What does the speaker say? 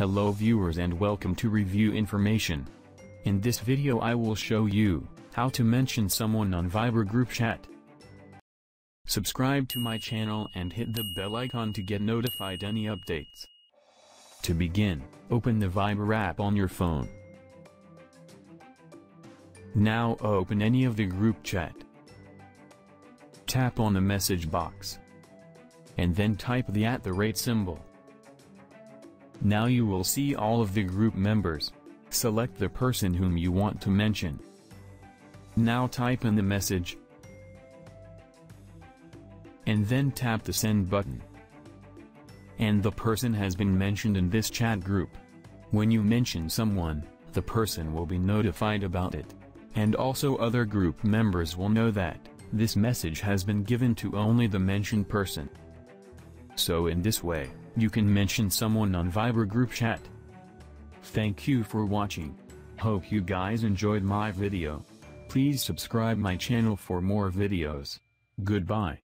Hello viewers and welcome to Review Information. In this video I will show you, how to mention someone on Viber group chat. Subscribe to my channel and hit the bell icon to get notified any updates. To begin, open the Viber app on your phone. Now open any of the group chat. Tap on the message box. And then type the at the rate symbol. Now you will see all of the group members. Select the person whom you want to mention. Now type in the message. And then tap the send button. And the person has been mentioned in this chat group. When you mention someone, the person will be notified about it. And also other group members will know that, this message has been given to only the mentioned person. So in this way, you can mention someone on Viber group chat. Thank you for watching. Hope you guys enjoyed my video. Please subscribe my channel for more videos. Goodbye.